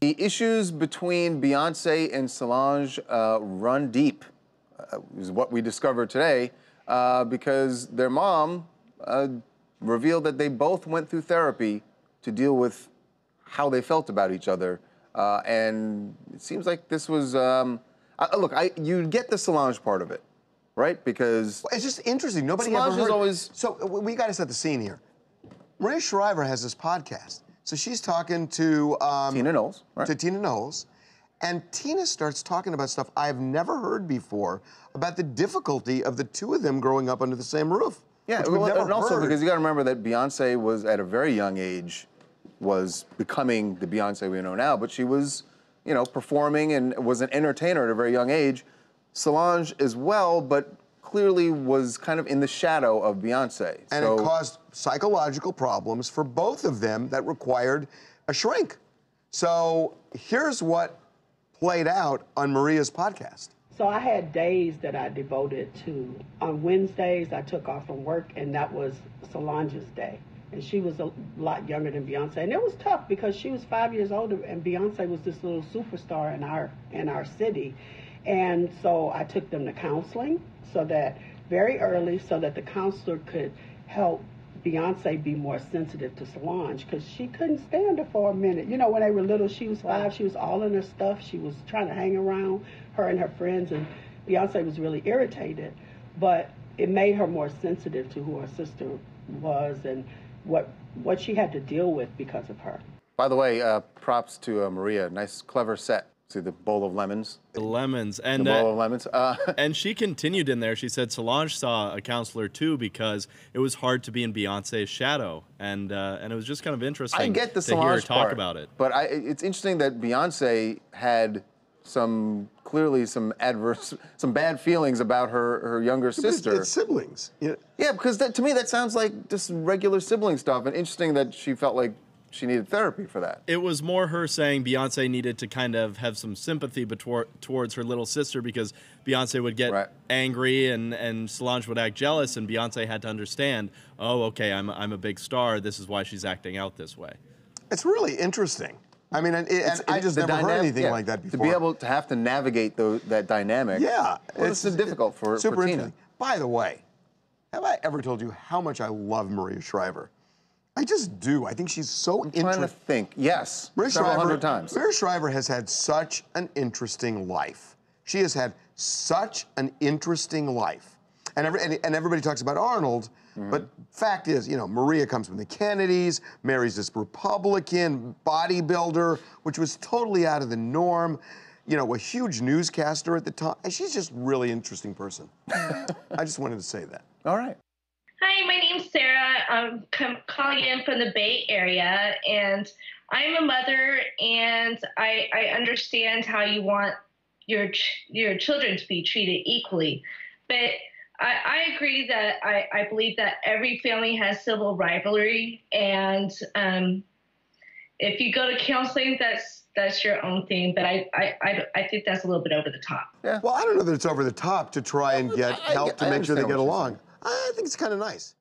The issues between Beyonce and Solange uh, run deep, uh, is what we discovered today, uh, because their mom uh, revealed that they both went through therapy to deal with how they felt about each other. Uh, and it seems like this was, um, I, look, I, you get the Solange part of it, right? Because It's just interesting. Nobody Solange ever is heard. always- So uh, we got to set the scene here. Maria Shriver has this podcast. So she's talking to um, Tina Knowles, right? to Tina Knowles, and Tina starts talking about stuff I've never heard before about the difficulty of the two of them growing up under the same roof. Yeah, which we've well, never and also heard. because you got to remember that Beyonce was at a very young age, was becoming the Beyonce we know now. But she was, you know, performing and was an entertainer at a very young age. Solange as well, but clearly was kind of in the shadow of Beyonce. and so, it caused psychological problems for both of them that required a shrink. So here's what played out on Maria's podcast. So I had days that I devoted to. On Wednesdays, I took off from work, and that was Solange's day. And she was a lot younger than Beyonce, and it was tough because she was five years older, and Beyonce was this little superstar in our in our city. And so I took them to counseling, so that very early, so that the counselor could help Beyonce be more sensitive to Solange because she couldn't stand her for a minute. You know, when they were little, she was five, she was all in her stuff. She was trying to hang around her and her friends, and Beyonce was really irritated. But it made her more sensitive to who her sister was and what what she had to deal with because of her. by the way, uh, props to uh, Maria. Nice, clever set. See the bowl of lemons. The lemons. and The bowl uh, of lemons. Uh, and she continued in there. She said Solange saw a counselor too because it was hard to be in Beyonce's shadow, and uh, and it was just kind of interesting I get the to hear her Solange talk part, about it. but I, it's interesting that Beyonce had some clearly some adverse, some bad feelings about her her younger But it's- sister. It's siblings. You know, yeah, because that, to me that sounds like just regular sibling stuff, and interesting that she felt like she needed therapy for that. It was more her saying Beyonce needed to kind of have some sympathy betwar- towards her little sister because Beyonce would get Right. angry and, and Solange would act jealous, and Beyonce had to understand, oh, okay, I'm, I'm a big star. This is why she's acting out this way. it's really interesting. I mean, and, and I just the never heard anything yeah, like that before. To be able to have to navigate tho- that dynamic. Yeah, well, it's, difficult for, super for Tina. interesting. By the way, have I ever told you how much I love Maria Shriver? I just do. I think she's so I'm trying to interesting. think. Yes, Maria several Shriver, hundred times. Maria Shriver has had such an interesting life. She has had such an interesting life. And, every, and, and everybody talks about Arnold, Mm-hmm. but fact is, you know, Maria comes from the Kennedys, marries this Republican bodybuilder, which was totally out of the norm. You know, a huge newscaster at the time. And she's just a really interesting person. I just wanted to say that. All right. Hi, my name's Sarah. I'm com- calling in from the Bay Area, and I'm a mother, and I, I understand how you want your ch- your children to be treated equally, but I, I agree that I, I believe that every family has civil rivalry, and um, if you go to counseling, that's that's your own thing. But I, I, I, I think that's a little bit over the top. Well, I don't know that it's over the top to try and get I- I help get- to I make sure they get what you're along. I think it's kind of nice.